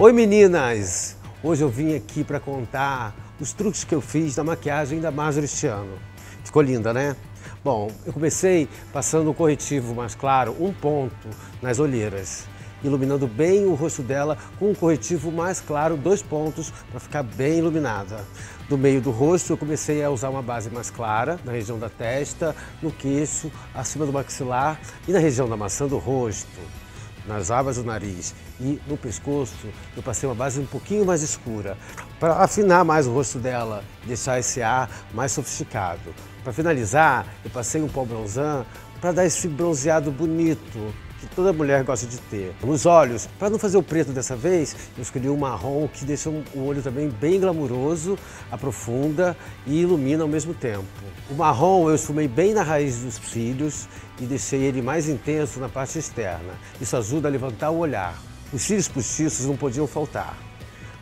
Oi meninas! Hoje eu vim aqui para contar os truques que eu fiz na maquiagem da Marjorie este ano. Ficou linda, né? Bom, eu comecei passando um corretivo mais claro, um ponto nas olheiras, iluminando bem o rosto dela com um corretivo mais claro, dois pontos, para ficar bem iluminada. No meio do rosto eu comecei a usar uma base mais clara, na região da testa, no queixo, acima do maxilar e na região da maçã do rosto nas abas do nariz e no pescoço, eu passei uma base um pouquinho mais escura, para afinar mais o rosto dela, deixar esse ar mais sofisticado. Para finalizar, eu passei um pó bronzan para dar esse bronzeado bonito, que toda mulher gosta de ter. Os olhos, para não fazer o preto dessa vez, eu escolhi um marrom que deixa o olho também bem glamuroso, aprofunda e ilumina ao mesmo tempo. O marrom eu esfumei bem na raiz dos cílios e deixei ele mais intenso na parte externa. Isso ajuda a levantar o olhar. Os cílios postiços não podiam faltar.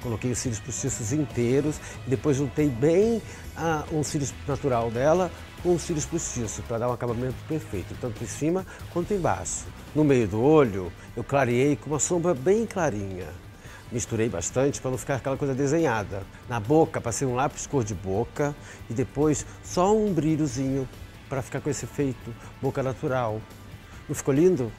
Coloquei os cílios postiços inteiros e depois juntei bem ah, um cílios natural dela com os cílios postiços para dar um acabamento perfeito, tanto em cima quanto embaixo. No meio do olho, eu clareei com uma sombra bem clarinha. Misturei bastante para não ficar aquela coisa desenhada. Na boca, passei um lápis cor de boca e depois só um brilhozinho para ficar com esse efeito boca natural. Não ficou lindo?